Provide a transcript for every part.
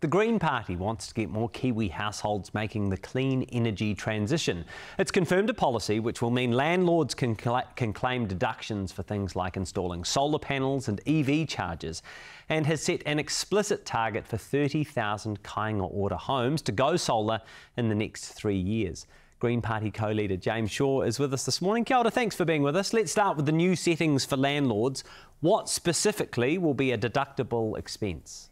The Green Party wants to get more Kiwi households making the clean energy transition. It's confirmed a policy which will mean landlords can, can claim deductions for things like installing solar panels and EV chargers and has set an explicit target for 30,000 Kāinga Ora homes to go solar in the next three years. Green Party co-leader James Shaw is with us this morning. Kia ora, thanks for being with us. Let's start with the new settings for landlords. What specifically will be a deductible expense?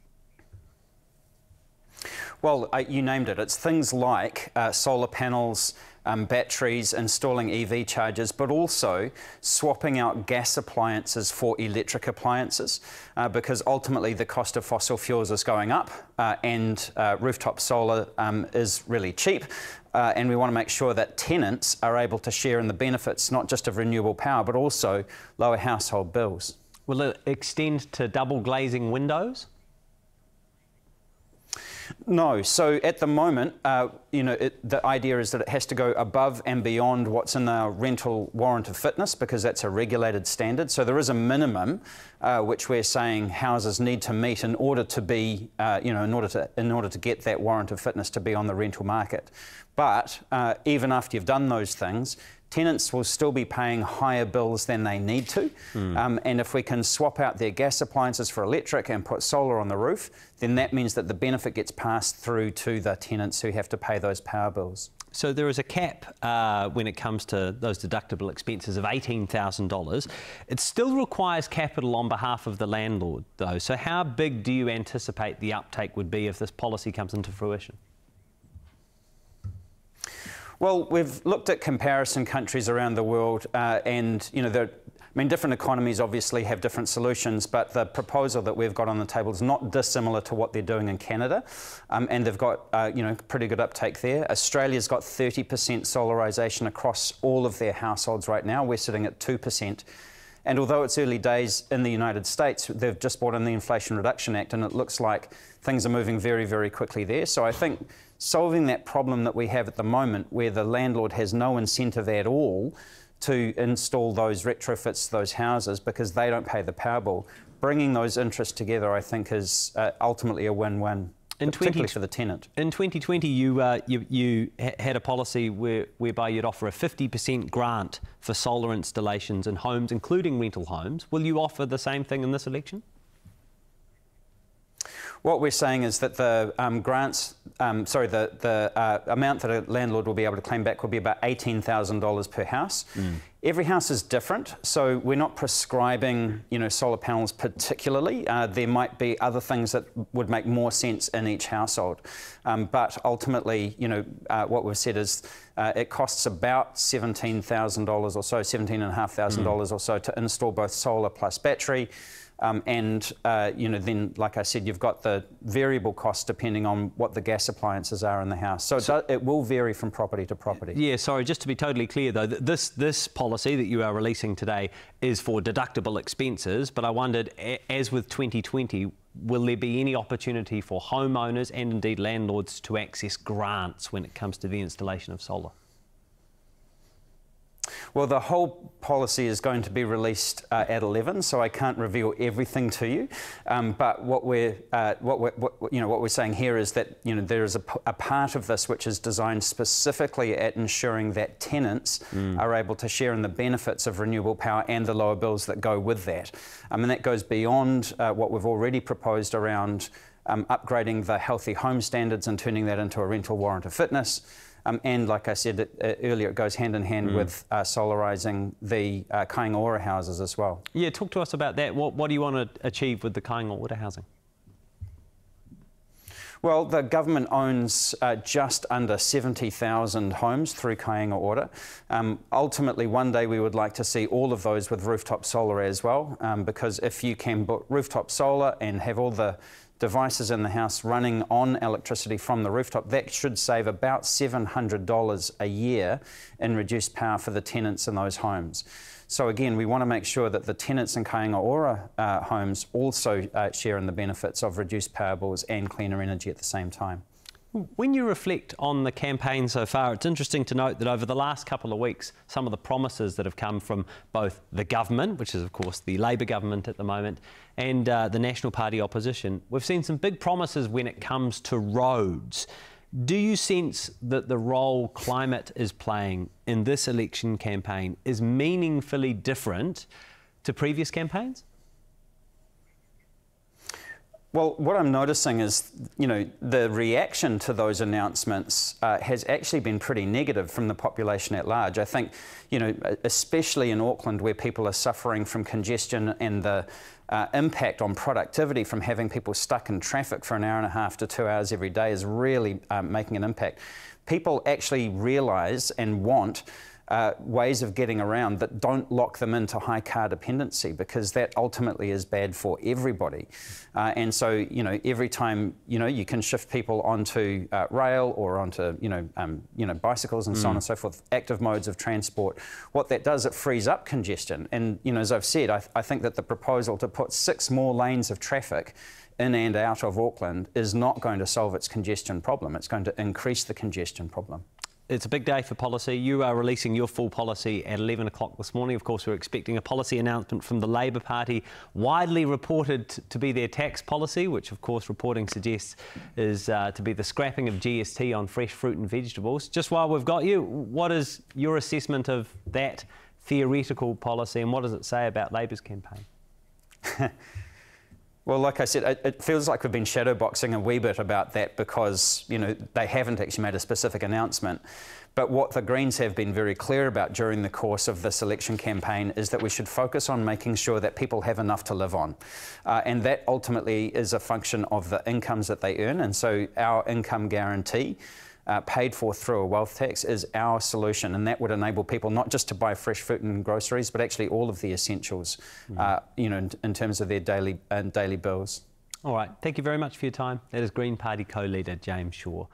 Well, uh, you named it. It's things like uh, solar panels, um, batteries, installing EV chargers, but also swapping out gas appliances for electric appliances, uh, because ultimately the cost of fossil fuels is going up uh, and uh, rooftop solar um, is really cheap. Uh, and we want to make sure that tenants are able to share in the benefits, not just of renewable power, but also lower household bills. Will it extend to double glazing windows? No. So at the moment, uh, you know, it, the idea is that it has to go above and beyond what's in the rental warrant of fitness because that's a regulated standard. So there is a minimum uh, which we're saying houses need to meet in order to be, uh, you know, in order to in order to get that warrant of fitness to be on the rental market. But uh, even after you've done those things, tenants will still be paying higher bills than they need to. Mm. Um, and if we can swap out their gas appliances for electric and put solar on the roof, then that means that the benefit gets passed through to the tenants who have to pay those power bills. So there is a cap uh, when it comes to those deductible expenses of $18,000. It still requires capital on behalf of the landlord, though. So how big do you anticipate the uptake would be if this policy comes into fruition? Well, we've looked at comparison countries around the world, uh, and you know, I mean, different economies obviously have different solutions, but the proposal that we've got on the table is not dissimilar to what they're doing in Canada, um, and they've got uh, you know pretty good uptake there. Australia's got 30% solarisation across all of their households right now. We're sitting at two percent. And although it's early days in the United States, they've just brought in the Inflation Reduction Act, and it looks like things are moving very, very quickly there. So I think solving that problem that we have at the moment, where the landlord has no incentive at all to install those retrofits those houses because they don't pay the power bill, bringing those interests together, I think, is uh, ultimately a win-win in particularly 20, for the tenant. In 2020, you uh, you, you had a policy where, whereby you'd offer a 50% grant for solar installations in homes, including rental homes. Will you offer the same thing in this election? What we're saying is that the um, grants, um, sorry, the, the uh, amount that a landlord will be able to claim back will be about $18,000 per house. Mm. Every house is different, so we're not prescribing, you know, solar panels particularly. Uh, there might be other things that would make more sense in each household. Um, but ultimately, you know, uh, what we've said is uh, it costs about $17,000 or so, $17,500 mm. or so to install both solar plus battery. Um, and uh, you know, then, like I said, you've got the variable cost depending on what the gas appliances are in the house. So, so it, it, will vary from property to property. Yeah, sorry, just to be totally clear though, this this policy that you are releasing today is for deductible expenses. But I wondered, as with 2020, will there be any opportunity for homeowners and indeed landlords to access grants when it comes to the installation of solar? Well, the whole policy is going to be released uh, at 11, so I can't reveal everything to you. Um, but what we're, uh, what we're, what, you know, what we're saying here is that you know there is a, a, part of this which is designed specifically at ensuring that tenants mm. are able to share in the benefits of renewable power and the lower bills that go with that. I mean, that goes beyond uh, what we've already proposed around um, upgrading the healthy home standards and turning that into a rental warrant of fitness. Um, and like I said it, uh, earlier, it goes hand in hand mm. with uh, solarising the uh, Kāinga Ora houses as well. Yeah, talk to us about that. What, what do you want to achieve with the Kāinga Ora housing? Well, the government owns uh, just under 70,000 homes through Kāinga Ora. Um, ultimately, one day we would like to see all of those with rooftop solar as well, um, because if you can put rooftop solar and have all the devices in the house running on electricity from the rooftop, that should save about $700 a year in reduced power for the tenants in those homes. So again, we want to make sure that the tenants in Kāinga Ora uh, homes also uh, share in the benefits of reduced power bills and cleaner energy at the same time. When you reflect on the campaign so far, it's interesting to note that over the last couple of weeks, some of the promises that have come from both the government, which is of course the Labor government at the moment, and uh, the National Party opposition, we've seen some big promises when it comes to roads. Do you sense that the role climate is playing in this election campaign is meaningfully different to previous campaigns? Well, what I'm noticing is, you know, the reaction to those announcements uh, has actually been pretty negative from the population at large. I think, you know, especially in Auckland where people are suffering from congestion and the uh, impact on productivity from having people stuck in traffic for an hour and a half to two hours every day is really um, making an impact. People actually realise and want uh, ways of getting around that don't lock them into high car dependency because that ultimately is bad for everybody. Uh, and so, you know, every time, you know, you can shift people onto uh, rail or onto, you know, um, you know, bicycles and mm. so on mm. and so forth, active modes of transport, what that does, it frees up congestion. And, you know, as I've said, I, th I think that the proposal to put six more lanes of traffic in and out of Auckland is not going to solve its congestion problem. It's going to increase the congestion problem. It's a big day for policy. You are releasing your full policy at 11 o'clock this morning. Of course, we're expecting a policy announcement from the Labor Party, widely reported to be their tax policy, which, of course, reporting suggests is uh, to be the scrapping of GST on fresh fruit and vegetables. Just while we've got you, what is your assessment of that theoretical policy and what does it say about Labor's campaign? Well, like I said, it, it, feels like we've been shadowboxing a wee bit about that because, you know, they haven't actually made a specific announcement. But what the Greens have been very clear about during the course of this election campaign is that we should focus on making sure that people have enough to live on. Uh, and that ultimately is a function of the incomes that they earn. And so our income guarantee uh, paid for through a wealth tax is our solution, and that would enable people not just to buy fresh fruit and groceries, but actually all of the essentials, mm. uh, you know, in, in, terms of their daily uh, daily bills. All right, thank you very much for your time. That is Green Party co-leader James Shaw.